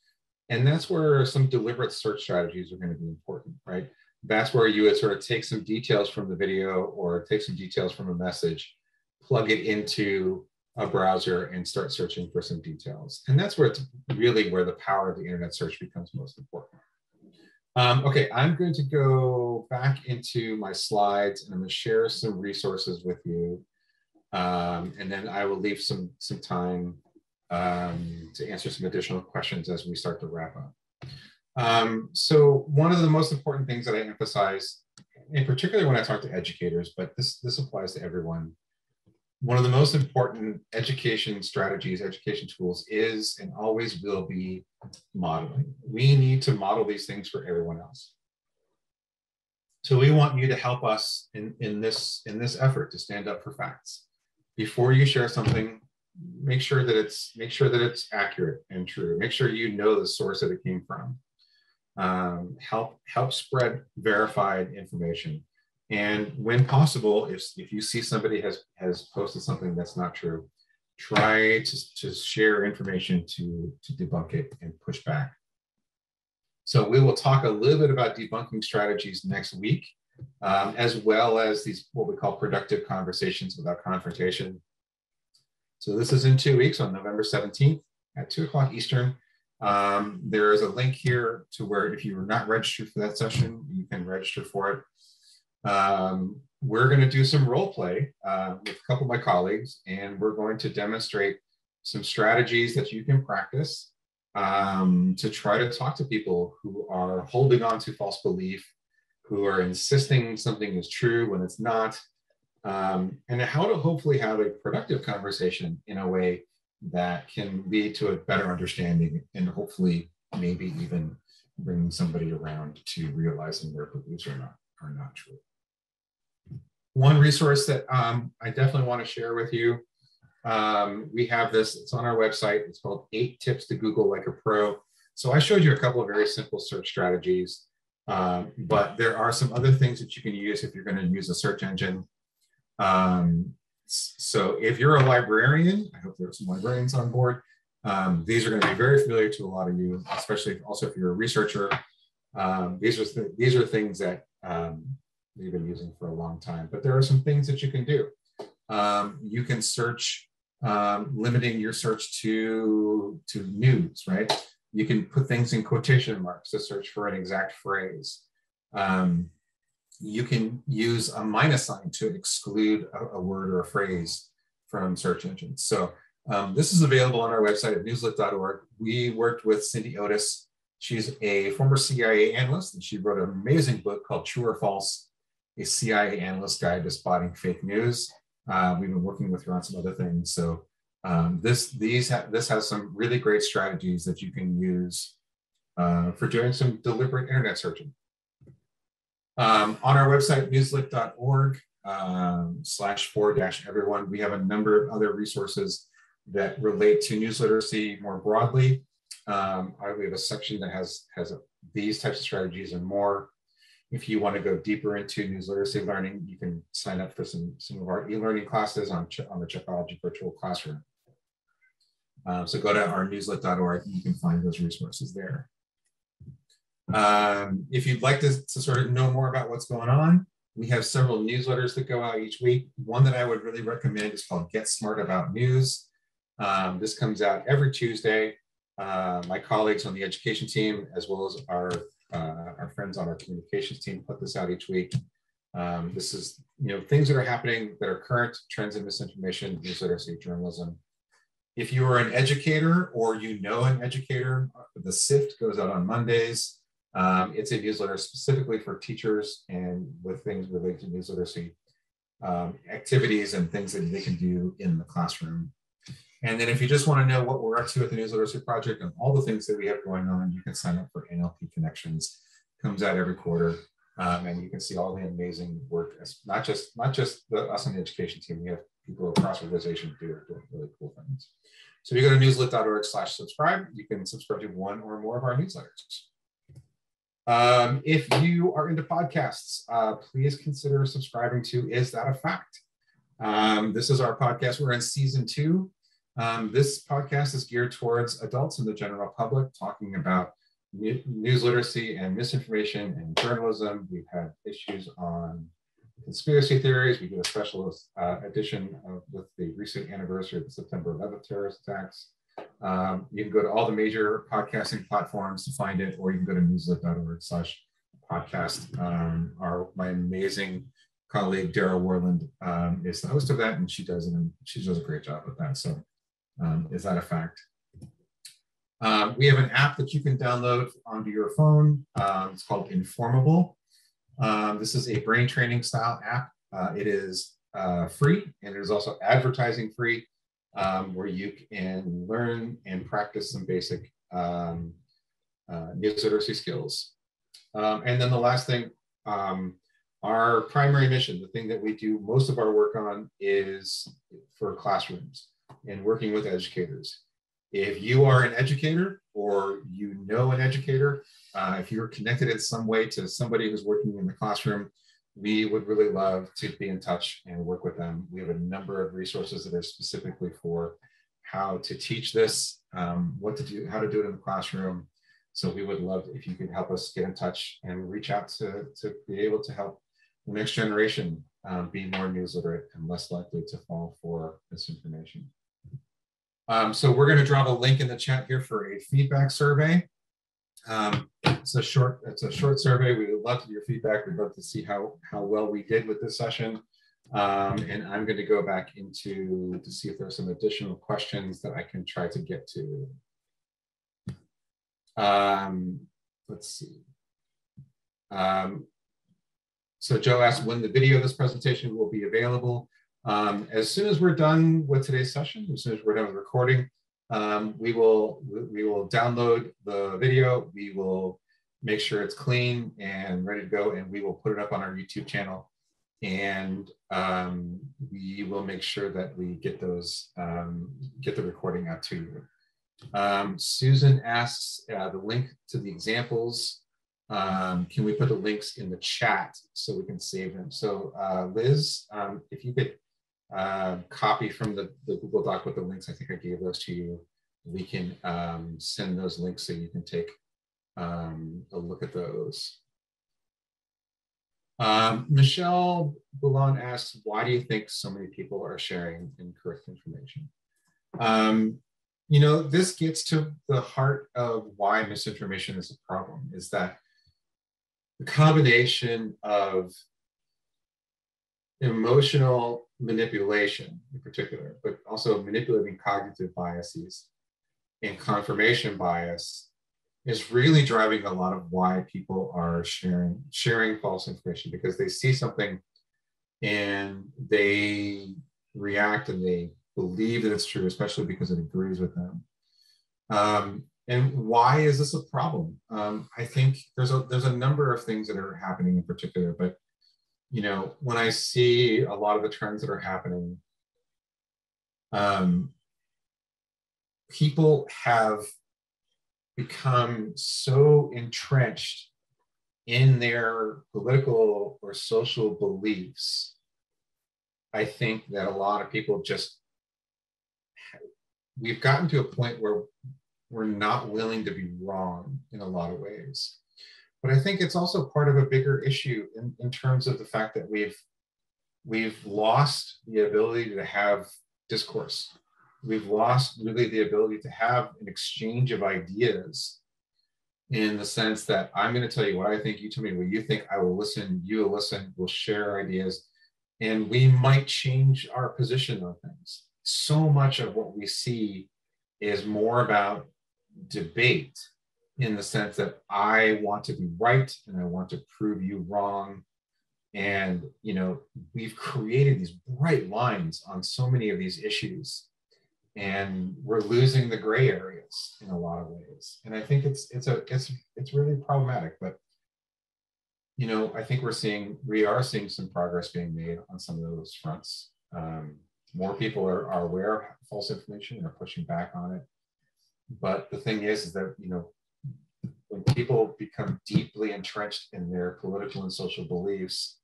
And that's where some deliberate search strategies are going to be important, right? That's where you would sort of take some details from the video or take some details from a message, plug it into a browser and start searching for some details. And that's where it's really where the power of the internet search becomes most important. Um, okay, I'm going to go back into my slides and I'm going to share some resources with you. Um, and then I will leave some, some time um, to answer some additional questions as we start to wrap up. Um, so one of the most important things that I emphasize, in particular when I talk to educators, but this, this applies to everyone, one of the most important education strategies, education tools is and always will be modeling. We need to model these things for everyone else. So we want you to help us in, in, this, in this effort to stand up for facts. Before you share something, make sure that it's make sure that it's accurate and true. Make sure you know the source that it came from. Um, help help spread verified information. And when possible, if, if you see somebody has, has posted something that's not true, try to, to share information to, to debunk it and push back. So we will talk a little bit about debunking strategies next week, um, as well as these what we call productive conversations without confrontation. So this is in two weeks on November 17th at two o'clock Eastern. Um, there is a link here to where if you are not registered for that session, you can register for it. Um, we're going to do some role play uh, with a couple of my colleagues, and we're going to demonstrate some strategies that you can practice um, to try to talk to people who are holding on to false belief, who are insisting something is true when it's not, um, and how to hopefully have a productive conversation in a way that can lead to a better understanding and hopefully maybe even bringing somebody around to realizing their beliefs are not are not true. One resource that um, I definitely want to share with you, um, we have this, it's on our website. It's called Eight Tips to Google Like a Pro. So I showed you a couple of very simple search strategies, um, but there are some other things that you can use if you're going to use a search engine. Um, so if you're a librarian, I hope there are some librarians on board. Um, these are going to be very familiar to a lot of you, especially if, also if you're a researcher. Um, these are th these are things that um, we've been using for a long time. But there are some things that you can do. Um, you can search, um, limiting your search to, to news, right? You can put things in quotation marks to search for an exact phrase. Um, you can use a minus sign to exclude a, a word or a phrase from search engines. So um, this is available on our website at newslit.org. We worked with Cindy Otis. She's a former CIA analyst, and she wrote an amazing book called True or False a CIA analyst guide to spotting fake news. Uh, we've been working with her on some other things. So um, this these ha this has some really great strategies that you can use uh, for doing some deliberate internet searching. Um, on our website, newslit.org um, slash for dash everyone, we have a number of other resources that relate to news literacy more broadly. Um, we have a section that has, has these types of strategies and more. If you want to go deeper into news literacy learning, you can sign up for some, some of our e-learning classes on, on the Checkology Virtual Classroom. Uh, so go to our newslit.org, you can find those resources there. Um, if you'd like to, to sort of know more about what's going on, we have several newsletters that go out each week. One that I would really recommend is called Get Smart About News. Um, this comes out every Tuesday. Uh, my colleagues on the education team, as well as our uh, our friends on our communications team put this out each week. Um, this is, you know, things that are happening that are current trends in misinformation, news literacy, journalism. If you are an educator or you know an educator, the SIFT goes out on Mondays. Um, it's a newsletter specifically for teachers and with things related to news literacy um, activities and things that they can do in the classroom. And then if you just want to know what we're up to at the News Literacy Project and all the things that we have going on, you can sign up for NLP Connections. Comes out every quarter. Um, and you can see all the amazing work, as not just not just the, us on the education team, we have people across organizations doing, doing really cool things. So if you go to newslit.org slash subscribe, you can subscribe to one or more of our newsletters. Um, if you are into podcasts, uh, please consider subscribing to Is That a Fact? Um, this is our podcast. We're in season two. Um, this podcast is geared towards adults and the general public, talking about news literacy and misinformation and journalism. We've had issues on conspiracy theories. We did a special uh, edition of, with the recent anniversary of the September 11th terrorist attacks. Um, you can go to all the major podcasting platforms to find it, or you can go to newslit.org slash podcast. Um, our, my amazing colleague, Darragh Worland, um, is the host of that, and she does, and she does a great job with that. So um, is that a fact? Um, we have an app that you can download onto your phone. Um, it's called Informable. this is a brain training style app. Uh, it is uh, free and it is also advertising free um, where you can learn and practice some basic um, uh, news literacy skills. Um, and then the last thing, um, our primary mission, the thing that we do most of our work on is for classrooms and working with educators. If you are an educator or you know an educator, uh, if you're connected in some way to somebody who's working in the classroom, we would really love to be in touch and work with them. We have a number of resources that are specifically for how to teach this, um, what to do, how to do it in the classroom. So we would love if you could help us get in touch and reach out to, to be able to help the next generation um, be more news literate and less likely to fall for misinformation. Um, so we're going to drop a link in the chat here for a feedback survey. Um, it's a short it's a short survey. We would love to your feedback. We'd love to see how how well we did with this session. Um, and I'm going to go back into to see if there's some additional questions that I can try to get to. Um, let's see. Um, so Joe asked when the video of this presentation will be available. Um, as soon as we're done with today's session, as soon as we're done with recording, um, we will we will download the video. We will make sure it's clean and ready to go, and we will put it up on our YouTube channel. And um, we will make sure that we get those um, get the recording out to you. Um, Susan asks uh, the link to the examples. Um, can we put the links in the chat so we can save them? So uh, Liz, um, if you could uh, copy from the, the Google Doc with the links. I think I gave those to you. We can um, send those links so you can take um, a look at those. Um, Michelle Boulon asks, why do you think so many people are sharing incorrect information? Um, you know, this gets to the heart of why misinformation is a problem, is that the combination of emotional manipulation in particular, but also manipulating cognitive biases and confirmation bias is really driving a lot of why people are sharing sharing false information because they see something and they react and they believe that it's true, especially because it agrees with them. Um, and why is this a problem? Um, I think there's a there's a number of things that are happening in particular, but you know, when I see a lot of the trends that are happening, um, people have become so entrenched in their political or social beliefs. I think that a lot of people just, we've gotten to a point where we're not willing to be wrong in a lot of ways. But I think it's also part of a bigger issue in, in terms of the fact that we've we've lost the ability to have discourse. We've lost really the ability to have an exchange of ideas in the sense that I'm going to tell you what I think, you tell me what you think, I will listen, you will listen, we'll share ideas, and we might change our position on things. So much of what we see is more about debate in the sense that I want to be right and I want to prove you wrong. And, you know, we've created these bright lines on so many of these issues and we're losing the gray areas in a lot of ways. And I think it's, it's a, it's, it's really problematic, but you know, I think we're seeing, we are seeing some progress being made on some of those fronts. Um, more people are, are aware of false information and are pushing back on it. But the thing is, is that, you know, when people become deeply entrenched in their political and social beliefs,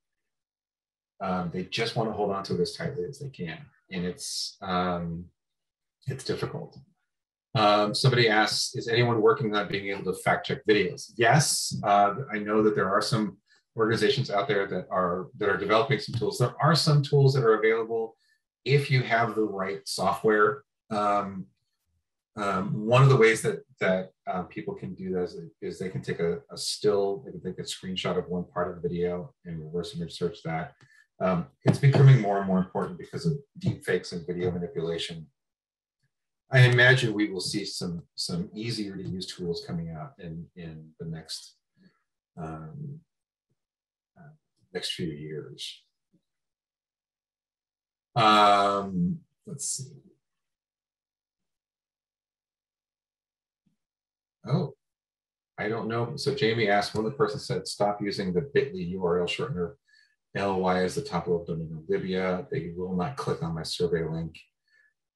um, they just want to hold on to it as tightly as they can. And it's, um, it's difficult. Um, somebody asks, is anyone working on being able to fact check videos? Yes, uh, I know that there are some organizations out there that are that are developing some tools. There are some tools that are available if you have the right software. Um, um, one of the ways that that uh, people can do this is they can take a, a, still, they can take a screenshot of one part of the video and reverse image search that. Um, it's becoming more and more important because of deep fakes and video manipulation. I imagine we will see some some easier to use tools coming out in in the next um, uh, next few years. Um, let's see. Oh, I don't know. So Jamie asked, one of the person said, stop using the bit.ly URL shortener. LY is the top level domain in Libya. They will not click on my survey link.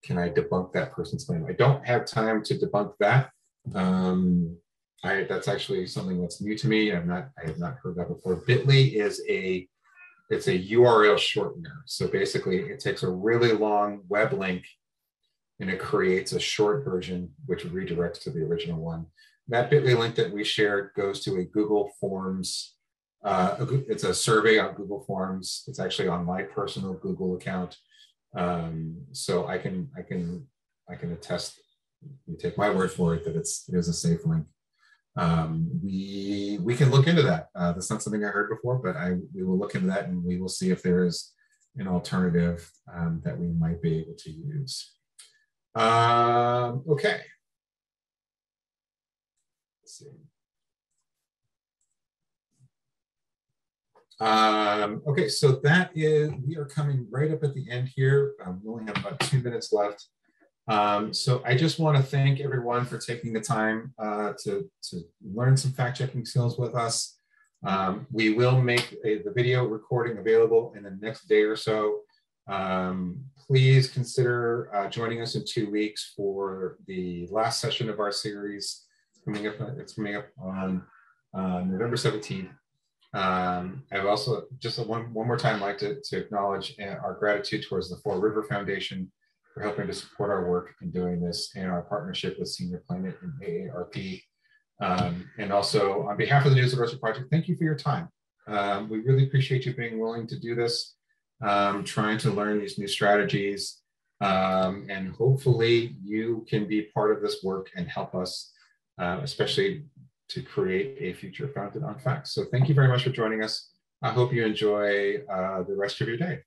Can I debunk that person's claim? I don't have time to debunk that. Um, I, that's actually something that's new to me. I've not, I have not heard that before. Bitly is a, it's a URL shortener. So basically it takes a really long web link and it creates a short version, which redirects to the original one. That Bitly link that we shared goes to a Google Forms. Uh, it's a survey on Google Forms. It's actually on my personal Google account. Um, so I can I can I can attest. You take my word for it that it's it is a safe link. Um, we we can look into that. Uh, that's not something I heard before, but I we will look into that and we will see if there is an alternative um, that we might be able to use. Um, okay. Let's see. Um, okay, so that is, we are coming right up at the end here. Um, we only have about two minutes left. Um, so I just want to thank everyone for taking the time uh, to, to learn some fact checking skills with us. Um, we will make a, the video recording available in the next day or so. Um, please consider uh, joining us in two weeks for the last session of our series. It's coming up, it's coming up on uh, November 17th. Um, I've also just one, one more time like to, to acknowledge uh, our gratitude towards the Fall River Foundation for helping to support our work in doing this and our partnership with Senior Planet and AARP. Um, and also on behalf of the News Literacy Project, thank you for your time. Um, we really appreciate you being willing to do this, um, trying to learn these new strategies. Um, and hopefully you can be part of this work and help us, uh, especially to create a future founded on facts. So thank you very much for joining us. I hope you enjoy uh, the rest of your day.